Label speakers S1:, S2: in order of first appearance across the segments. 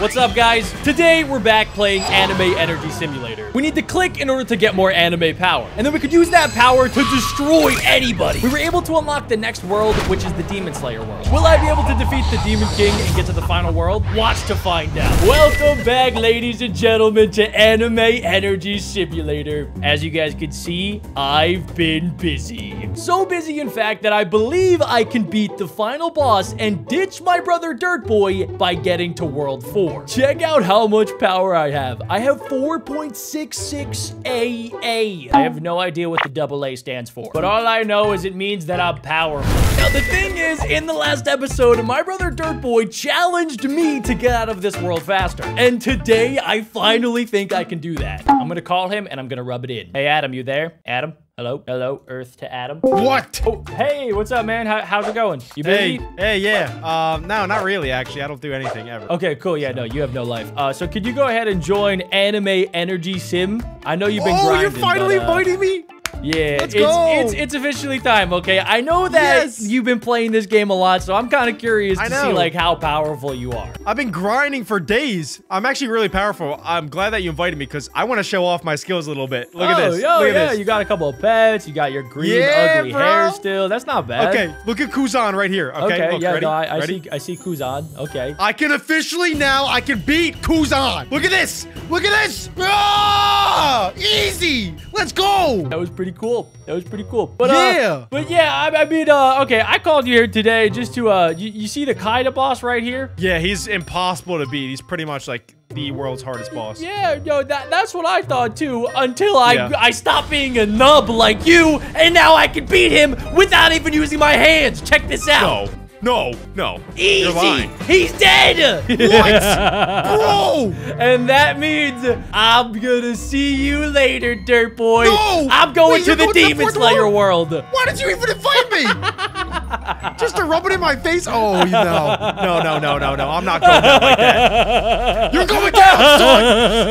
S1: What's up, guys? Today, we're back playing Anime Energy Simulator. We need to click in order to get more anime power. And then we could use that power to destroy anybody. We were able to unlock the next world, which is the Demon Slayer world. Will I be able to defeat the Demon King and get to the final world? Watch to find out. Welcome back, ladies and gentlemen, to Anime Energy Simulator. As you guys can see, I've been busy. So busy, in fact, that I believe I can beat the final boss and ditch my brother Dirt Boy by getting to World 4. Check out how much power I have. I have 4.66 AA. I have no idea what the double A stands for, but all I know is it means that I'm powerful. Now, the thing is, in the last episode, my brother Dirt Boy challenged me to get out of this world faster. And today, I finally think I can do that. I'm gonna call him and I'm gonna rub it in. Hey, Adam, you there? Adam? Hello? Hello, Earth to Adam.
S2: What?
S1: Oh, hey, what's up, man? How, how's it going? You busy?
S2: Hey, hey, yeah. Um, no, not really, actually. I don't do anything ever.
S1: Okay, cool. Yeah, no, you have no life. Uh, so could you go ahead and join Anime Energy Sim? I know you've been
S2: oh,
S1: grinding.
S2: you're finally
S1: but, uh,
S2: inviting me?
S1: Yeah,
S2: Let's
S1: it's,
S2: go.
S1: it's it's officially time. Okay, I know that
S2: Yes.
S1: you've been playing this game a lot, so I'm kind of curious
S2: I
S1: to see like how powerful you are.
S2: I've been grinding for days. I'm actually really powerful. I'm glad that you invited me because I want to show off my skills a little bit. Look
S1: oh,
S2: at this.
S1: Yo,
S2: Look at
S1: yeah,
S2: this.
S1: you got a couple of pets. You got your green
S2: Yeah,
S1: ugly
S2: bro.
S1: hair still. That's not bad.
S2: Okay, look at Kuzan right here. Okay,
S1: Okay.
S2: look,
S1: yeah.
S2: ready?
S1: No, I, I
S2: ready?
S1: see. I see Kuzan. Okay.
S2: I can officially now, I can beat Kuzan. Look at this. Look at this. Ah, easy. Let's go.
S1: That was pretty cool. That was pretty cool. But
S2: Yeah.
S1: uh, but yeah, I, I mean, uh, okay, I called you here today just to uh, you, you see the Kaido boss right here?
S2: Yeah, he's impossible to beat. He's pretty much like the world's hardest boss.
S1: Yeah, no, that that's what I thought too. Until I
S2: Yeah.
S1: I stopped being a nub like you, and now I can beat him without even using my hands. Check this out.
S2: No, no, no.
S1: Easy.
S2: You're lying.
S1: He's dead. what?
S2: Bro!
S1: And that means I'm gonna see you later, Dirt Boy.
S2: No!
S1: I'm going
S2: Wait,
S1: to the
S2: going to the
S1: Demon
S2: fourth
S1: Slayer
S2: world?
S1: world.
S2: Why did you even invite me? Just to rub it in my face? Oh, you know. No, no, no, no, no. I'm not going down like that. You're going down, son!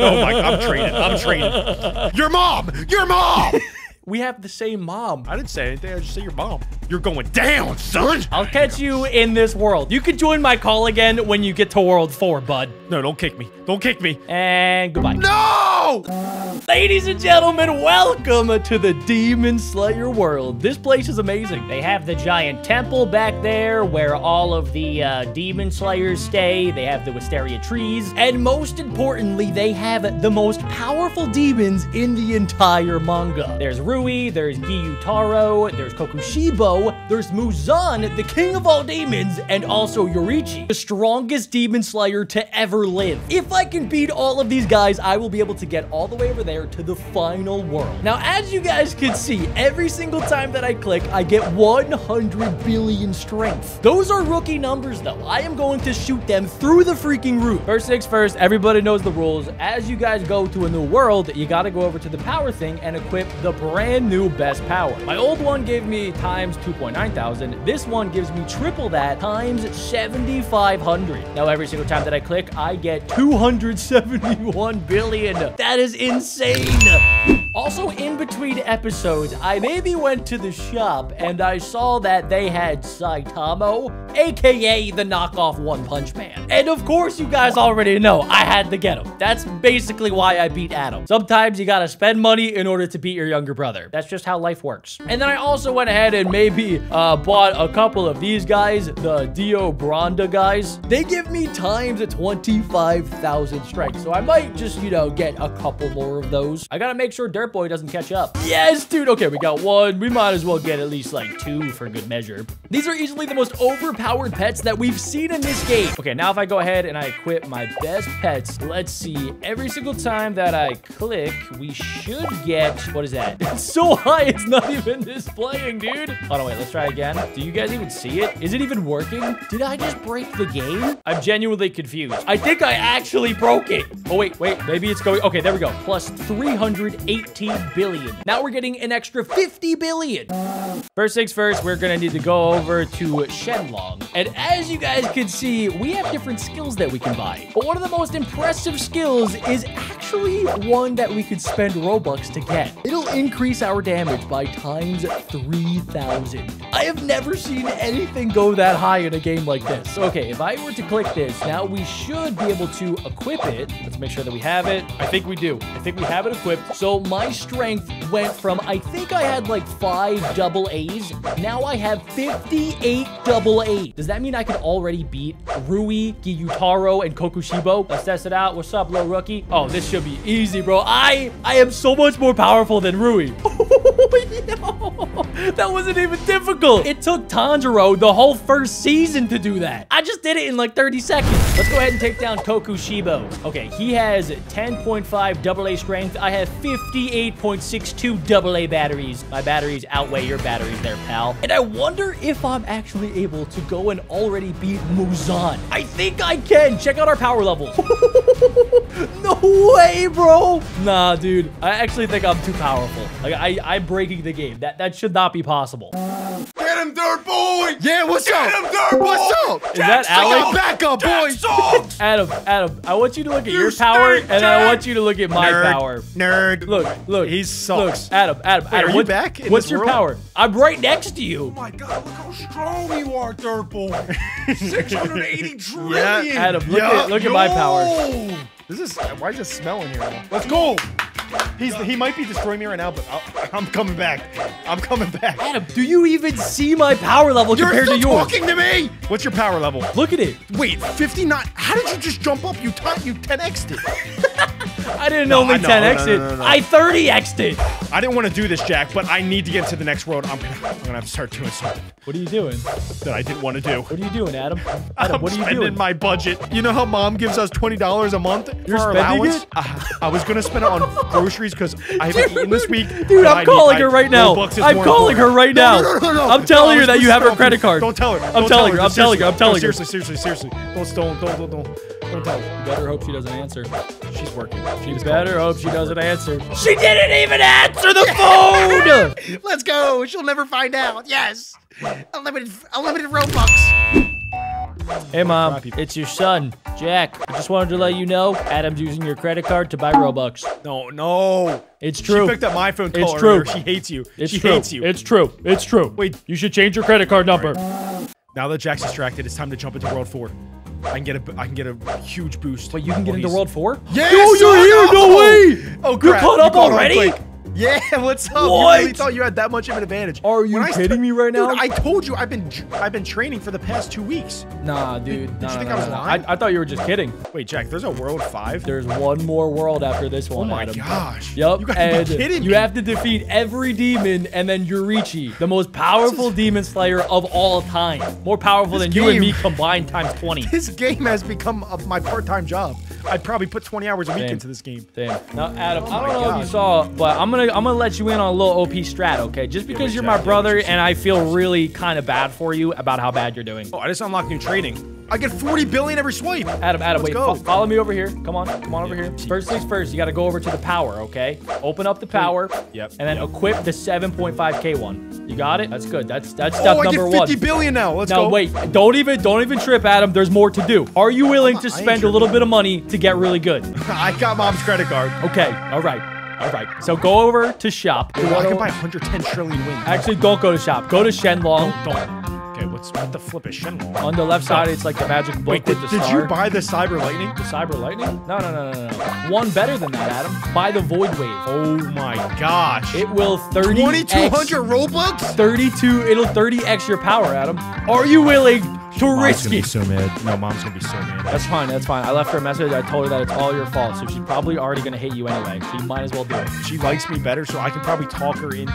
S2: Oh my, I'm training. I'm training. Your mom! Your mom!
S1: We have the same mom.
S2: I didn't say anything. I just say your mom. You're going down, son!
S1: I'll catch you in this world. You can join my call again when you get to World 4, bud.
S2: No, don't kick me. Don't kick me.
S1: And goodbye.
S2: No!
S1: Ladies and gentlemen, welcome to the Demon Slayer world. This place is amazing. They have the giant temple back there where all of the uh, Demon Slayers stay. They have the Wisteria trees. And most importantly, they have the most powerful demons in the entire manga. There's Rui, there's Gyutaro, there's Kokushibo, there's Muzan, the king of all demons, and also Yoriichi, the strongest demon slayer to ever live. If I can beat all of these guys, I will be able to get all the way over there to the final world. Now, as you guys can see, every single time that I click, I get 100 billion strength. Those are rookie numbers, though. I am going to shoot them through the freaking roof. First things first, everybody knows the rules. As you guys go to a new world, you gotta go over to the power thing and equip the brand new best power. My old one gave me times 2.9 thousand. This one gives me triple that times 7,500. Now, every single time that I click, I get 271 billion. That is insane. Also, in between episodes, I maybe went to the shop and I saw that they had Saitamo, aka the knockoff One Punch Man. And of course, you guys already know I had to get him. That's basically why I beat Adam. Sometimes you gotta spend money in order to beat your younger brother. That's just how life works. And then I also went ahead and maybe uh, bought a couple of these guys, the Dio Bronda guys. They give me times 25,000 strength, so I might just, you know, get a couple more of those. I gotta make sure Dirt Boy doesn't catch up. Yes, dude. Okay, we got one. We might as well get at least like two for good measure. These are easily the most overpowered pets that we've seen in this game. Okay, now if I go ahead and I equip my best pets, let's see. Every single time that I click, we should get, what is that? It's so high, it's not even displaying, dude. Hold on, wait, let's try again. Do you guys even see it? Is it even working? Did I just break the game? I'm genuinely confused. I think I actually broke it. Oh, wait, wait, maybe it's going, okay, there we go. Plus 318 billion. Now we're getting an extra 50 billion. First things first, we're gonna need to go over to Shenlong. And as you guys can see, we have different skills that we can buy. But one of the most impressive skills is actually one that we could spend Robux to get. It'll increase our damage by times 3,000. I have never seen anything go that high in a game like this. Okay, if I were to click this, now we should be able to equip it. Let's make sure that we have it. I think we do. I think we have it equipped. So my strength went from, I think I had like five double A's. Now I have 58 double A's. Does that mean I can already beat Rui, Gyutaro, and Kokushibo? Let's test it out. What's up, little rookie? Oh, this should be easy, bro. I, I am so much more powerful than Rui. that wasn't even difficult. It took Tanjiro the whole first season to do that. I just did it in like 30 seconds. Let's go ahead and take down Kokushibo. Okay, he has 10.5 AA strength. I have 58.62 AA batteries. My batteries outweigh your batteries there, pal. And I wonder if I'm actually able to go and already beat Muzan. I think I can. Check out our power levels. no way, bro. Nah, dude. I actually think I'm too powerful. Like, I, I'm breaking the game. That, that should not be possible.
S3: Get him, dirt boy!
S2: Yeah, what's
S3: Get
S2: up?
S3: him, dirt boy!
S2: What's up?
S1: Is that Alex?
S2: Back up, boy.
S1: Adam, Adam, I want you to look at
S3: You
S1: your power,
S3: stink,
S1: and I want you to look at my
S2: Nerd.
S1: power.
S2: Nerd.
S1: Look, look.
S2: He sucks.
S1: Look, Adam, Adam,
S2: Wait,
S1: Adam.
S2: are you back in
S1: What's
S2: this
S1: your
S2: world?
S1: power? I'm right next to you.
S3: Oh my god, look how strong you are, dirt boy! 680 trillion!
S1: Yeah, Adam, look
S2: Yeah.
S1: at look at my power.
S2: Yo. This is why is this smelling here? Let's go. He's he might be destroying me right now, but I'll, I'm coming back. I'm coming back.
S1: Adam, do you even see my power level
S2: You're
S1: compared to yours?
S2: You're talking to me. What's your power level?
S1: Look at it.
S2: Wait, 59. How did you just jump up? You taught you 10x'd it.
S1: I didn't
S2: No,
S1: only 10x
S2: no, no,
S1: it. I 30x'd it.
S2: I didn't want to do this, Jack, but I need to get to the next road. I'm gonna, I'm gonna have to start doing something
S1: What are you doing?
S2: that I didn't want to do.
S1: What are you doing, Adam? Adam,
S2: I'm
S1: what are you
S2: spending
S1: doing?
S2: my budget. You know how mom gives us twenty dollars a month
S1: You're
S2: for
S1: spending
S2: allowance?
S1: it?
S2: Uh, I was gonna spend it on groceries because I haven't eaten this week.
S1: Dude, I'm
S2: I
S1: calling
S2: need-
S1: her right now. I'm calling her right now.
S2: No, no, no.
S1: I'm telling her that you have her credit card.
S2: Don't tell her.
S1: I'm telling
S2: tell
S1: her, I'm telling her, I'm telling her.
S2: Seriously, seriously, seriously. Don't, don't, don't, don't, don't. Don't tell her.
S1: Better hope she doesn't answer.
S2: She's working.
S1: You
S2: She's
S1: better hope she doesn't answer. She didn't even answer the phone!
S2: Let's go. She'll never find out. Yes. Unlimited, unlimited Robux.
S1: Hey, Mom, it's your son, Jack. I just wanted to let you know Adam's using your credit card to buy Robux.
S2: No, no.
S1: It's true.
S2: She picked up my phone call It's
S1: true.
S2: earlier. She hates you.
S1: It's
S2: she
S1: true.
S2: hates you.
S1: It's true. It's true.
S2: Wait.
S1: you should change your credit card number.
S2: Now that Jack's distracted, it's time to jump into World 4. I can get a I can get a huge boost.
S1: But you can get
S2: while
S1: into World 4?
S2: Yes!
S1: Yo, you're
S2: oh,
S1: here! No oh, way!
S2: Oh,
S1: You're
S2: crap.
S1: caught
S2: You
S1: up
S2: on
S1: already?
S2: Yeah, what's up?
S1: What?
S2: You really thought you had that much of an advantage?
S1: Are you
S2: When
S1: kidding me right now?
S2: Dude, I told you I've been I've been training for the past two weeks.
S1: Nah, dude.
S2: Did
S1: nah,
S2: you think
S1: nah,
S2: I was
S1: nah,
S2: lying?
S1: I, I thought you were just kidding.
S2: Wait, Jack, there's a World 5?
S1: There's one more world after this
S2: Oh
S1: one,
S2: my
S1: Adam.
S2: gosh.
S1: Yup,
S2: You gotta
S1: and
S2: be kidding
S1: you
S2: me.
S1: have to defeat every demon and then Yurichi, the most powerful demon slayer of all time. More powerful
S2: This
S1: than you and me combined times 20.
S2: This game has become my part-time job. I'd probably put 20 hours a week
S1: Same.
S2: into this game.
S1: Damn. Now, Adam, I
S2: Oh my
S1: don't know if you saw, but I'm gonna I'm gonna let you in on a little OP strat, okay? Just because
S2: wait,
S1: you're my brother and I feel really kind of bad for you about how bad you're doing.
S2: Oh, I just unlocked new trading. I get 40 billion every swipe.
S1: Adam, Adam,
S2: Let's
S1: wait,
S2: go.
S1: follow me over here. Come on, come on over
S2: Yeah.
S1: here. First things first, you gotta go over to the power, okay? Open up the power.
S2: Yep.
S1: And then equip the 7.5k one. You got it? That's good. That's that's oh, step
S2: oh, I
S1: number
S2: get 50
S1: one.
S2: billion now. Let's
S1: Now
S2: go.
S1: wait, don't even don't even trip, Adam. There's more to do. Are you willing to spend a little bit of money to get really good?
S2: I got mom's credit card.
S1: Okay, all right, all right. So go over to shop.
S2: Oh, I can buy 110 trillion wins.
S1: Actually, don't go to shop. Go to Shenlong.
S2: Don't. Okay, what the flip is Shenlong?
S1: On the left side, it's like the magic book
S2: Wait,
S1: with
S2: did,
S1: the
S2: did
S1: star.
S2: you buy the Cyber Lightning?
S1: the Cyber Lightning? No, no, no, no, no, no. One better than that, Adam. Buy the Void Wave.
S2: Oh my gosh.
S1: It will 30
S2: 2200 Robux?
S1: 32. It'll 30x your power, Adam. Are you willing to risk it?
S2: so mad. No, mom's gonna be so mad.
S1: That's fine. That's fine. I left her a message. I told her that it's all your fault. So she's probably already gonna hate you anyway. So you might as well do it.
S2: She likes me better, so I can probably talk her into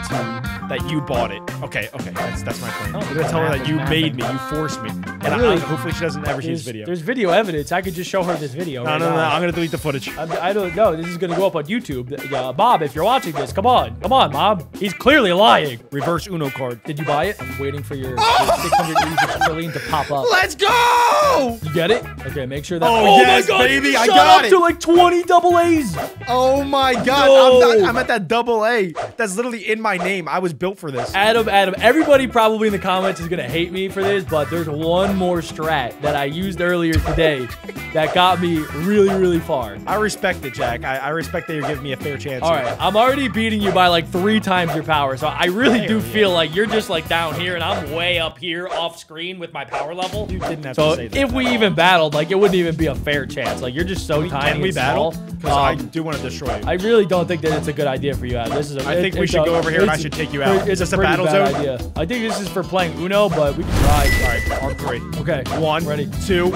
S2: that you bought it. Okay, okay, that's that's my plan.
S1: Oh,
S2: I'm gonna tell her that you
S1: mathing.
S2: made me, you forced me, and
S1: Really?
S2: I- hopefully she doesn't ever see this video.
S1: there's video evidence. I could just show her this video.
S2: No,
S1: right
S2: no, no,
S1: now.
S2: I'm gonna delete the footage.
S1: I, I don't know. This is gonna go up on YouTube. Uh, Bob, if you're watching this, come on, come on, Bob. He's clearly lying.
S2: Reverse Uno card.
S1: Did you buy it? I'm waiting for your, your 686 trillion to pop pop up.
S2: Let's go!
S1: You get it? Okay, make sure that.
S2: Oh, yes, oh baby,
S1: you
S2: I
S1: shot
S2: got
S1: up
S2: it.
S1: to like 20 double A's.
S2: Oh my god,
S1: No.
S2: I'm, not, I'm at that double A. That's literally in my name. I was built for this.
S1: Adam, Adam, everybody probably in the comments is gonna hate me for this, but there's one more strat that I used earlier today that got me really, really far.
S2: I respect it, Jack. I, I respect that you're giving me a fair chance.
S1: All
S2: here.
S1: I'm already beating you by like three times your power, so I really do
S2: yeah.
S1: feel like you're just like down here and I'm way up here off screen with my power level.
S2: You didn't have
S1: So
S2: to say that.
S1: if we even battled, like it wouldn't even be a fair chance. Like you're just so tiny.
S2: Can we battle? Because I
S1: Um,
S2: do want to destroy you.
S1: I really don't think that it's a good idea for you, Adam. This is a.
S2: I
S1: it-
S2: think we should
S1: a-
S2: go over here and I should take you out.
S1: It's
S2: Is this a battle zone?
S1: Idea. I think this is for playing Uno, but we can try.
S2: All right, on three.
S1: Okay,
S2: One,
S1: ready.
S2: two,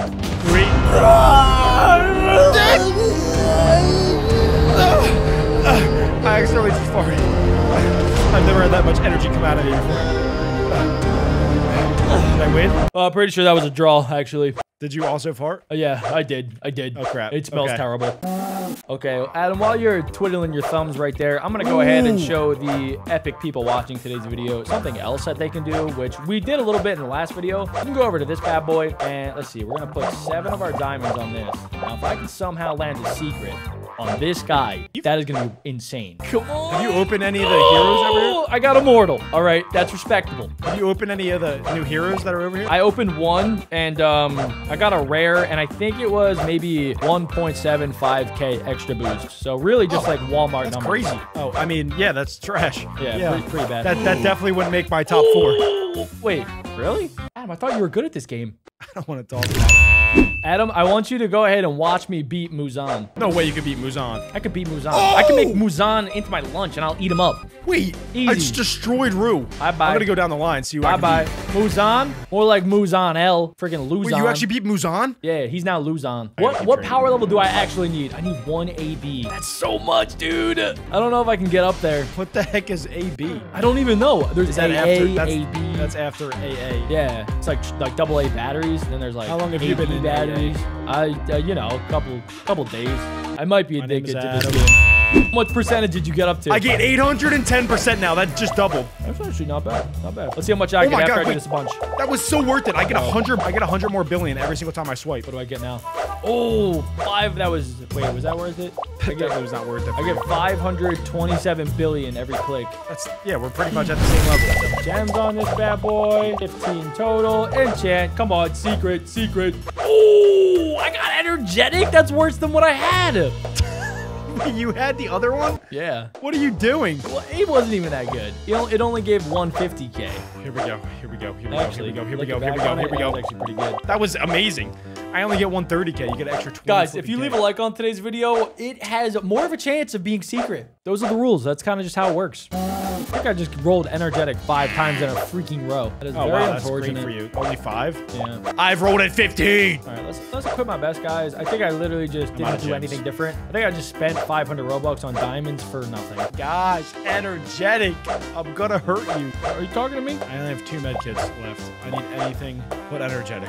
S2: three. I accidentally just farted. I've never had that much energy come out of me before. Did I win?
S1: Uh, pretty sure that was a draw, actually.
S2: Did you also fart?
S1: Uh, yeah, I did. I did.
S2: Oh, crap.
S1: It smells
S2: Okay.
S1: terrible. Okay, Adam, while you're twiddling your thumbs right there, I'm gonna go ahead and show the epic people watching today's video something else that they can do, which we did a little bit in the last video. You can go over to this bad boy, and let's see, we're gonna put seven of our diamonds on this. Now, if I can somehow land a secret on this guy, that is gonna be insane. Come on!
S2: Have you opened any of the heroes over here?
S1: Oh, I got immortal. All right, that's respectable.
S2: Have you opened any of the new heroes that are over here?
S1: I opened one and um, I got a rare, and I think it was maybe 1.75k extra boost. So really, just like Walmart
S2: That's
S1: numbers.
S2: crazy. Oh, I mean, yeah, that's trash.
S1: Yeah, Pretty, pretty bad.
S2: That that definitely wouldn't make my top four.
S1: Wait, really? Adam, I thought you were good at this game.
S2: I don't want to talk about it.
S1: Adam, I want you to go ahead and watch me beat Muzan.
S2: No way you could beat Muzan.
S1: I could beat Muzan. I can make
S2: Oh!
S1: Muzan into my lunch, and I'll eat him up.
S2: Wait, I just destroyed Rui.
S1: Bye-bye.
S2: I'm gonna go down the line, see who I
S1: Bye
S2: can
S1: bye. Muzan, more like Muzan L. Freaking Luzon.
S2: Wait, you actually beat Muzan?
S1: Yeah, he's now Luzon.
S2: I
S1: What what power level do I actually need? I need one AB. That's so much, dude. I don't know if I can get up there.
S2: What the heck is AB?
S1: I don't even know. There's
S2: Is that
S1: AA,
S2: after? That's,
S1: AB.
S2: That's after AA.
S1: yeah, it's like like double A batteries. And then there's like
S2: How long have you been in
S1: batteries? I uh, you know a couple couple days. I might be
S2: My
S1: addicted to this
S2: Adam.
S1: game. What percentage did you get up to?
S2: I get 810% now. That just doubled.
S1: That's actually not bad. Not bad. Let's see how much I
S2: Oh
S1: get after
S2: God,
S1: I do
S2: wait.
S1: this a bunch.
S2: That was so worth it. I get a hundred. I get a hundred more billion every single time I swipe.
S1: What do I get now? Oh, five. That was wait. Was that worth it? I get,
S2: That was not worth it.
S1: I get 527 billion every click.
S2: That's yeah. We're pretty much at the same level.
S1: Gems on this bad boy. 15 total. Enchant. Come on. Secret. Secret. Oh, I got energetic. That's worse than what I had.
S2: you had the other one.
S1: Yeah.
S2: What are you doing?
S1: Well, it wasn't even that good. It only gave 150k.
S2: Here we go. Here we go. Here we
S1: Actually,
S2: go. Here we go. Here we go. Here we go. Here we
S1: actually
S2: go.
S1: pretty good.
S2: That was amazing. I only get 130k. You get an extra 20.
S1: Guys, if you leave a like on today's video, it has more of a chance of being secret. Those are the rules. That's kind of just how it works. I think I just rolled energetic five times in a freaking row. That is
S2: Oh
S1: very
S2: wow,
S1: unfortunate.
S2: for you. Only five.
S1: Yeah.
S2: I've rolled at 15.
S1: All right, let's let's equip my best guys. I think I literally just didn't do anything different. I think I just spent 500 robux on diamonds for nothing.
S2: Gosh, energetic. I'm gonna hurt you.
S1: Are you talking to me?
S2: I only have two med kits left. I need anything but energetic.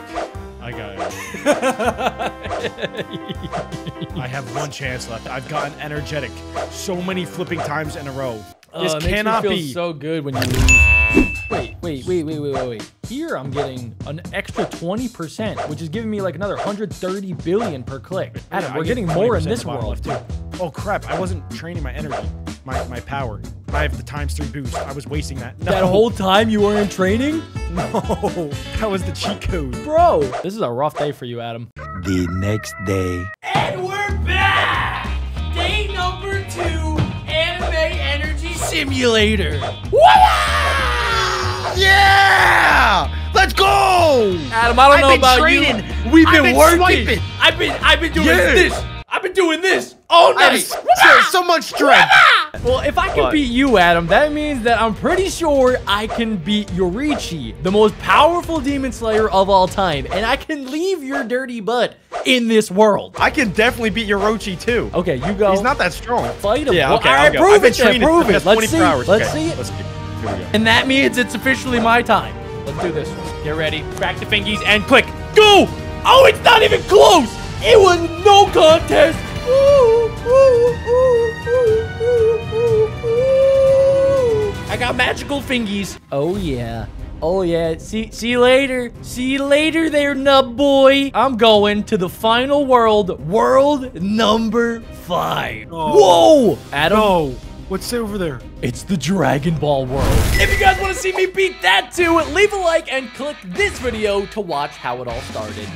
S2: I got it. I have one chance left. I've gotten energetic so many flipping times in a row. This
S1: Uh, it makes me
S2: cannot
S1: feel
S2: be.
S1: so good when you lose. Wait, wait, wait, wait, wait, wait, wait. Here I'm getting an extra 20%, which is giving me like another 130 billion per click. Adam,
S2: Yeah,
S1: we're getting more in this world.
S2: left, too. Oh crap! I wasn't training my energy, my my power. I have the times three boost. I was wasting that. No.
S1: That whole time you were in training?
S2: no, that was the cheat code.
S1: Bro, this is a rough day for you, Adam.
S4: The next day.
S1: And Simulator.
S2: Yeah! Let's go!
S1: Adam, I don't
S2: I've
S1: know
S2: been
S1: about
S2: training.
S1: you. We've been,
S2: been
S1: working.
S2: swiping.
S1: I've been I've been doing
S2: Yeah.
S1: this. I've been doing this all night.
S2: so, so much strength.
S1: Well, if I can
S2: What?
S1: beat you, Adam, that means that I'm pretty sure I can beat Yoriichi, the most powerful demon slayer of all time, and I can leave your dirty butt in this world.
S2: I can definitely beat Yorochi too.
S1: Okay, you go.
S2: He's not that strong.
S1: Fight him.
S2: Yeah, okay.
S1: all
S2: I'll
S1: right, prove it then,
S2: training
S1: prove it. Let's see. Let's
S2: Okay,
S1: see it.
S2: Let's see. Here we go.
S1: And that means it's officially my time. Let's do this. Get ready. Crack the fingies and click. Go! Oh, it's not even close! It was no contest! I got magical fingies. Oh, yeah. Oh yeah, see see you later. See you later there, nub boy. I'm going to the final world, world number five.
S2: Oh.
S1: Whoa! Adam,
S2: No. What's over there?
S1: it's the Dragon Ball world. If you guys want to see me beat that too, leave a like and click this video to watch how it all started.